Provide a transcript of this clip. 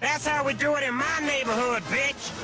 That's how we do it in my neighborhood, bitch!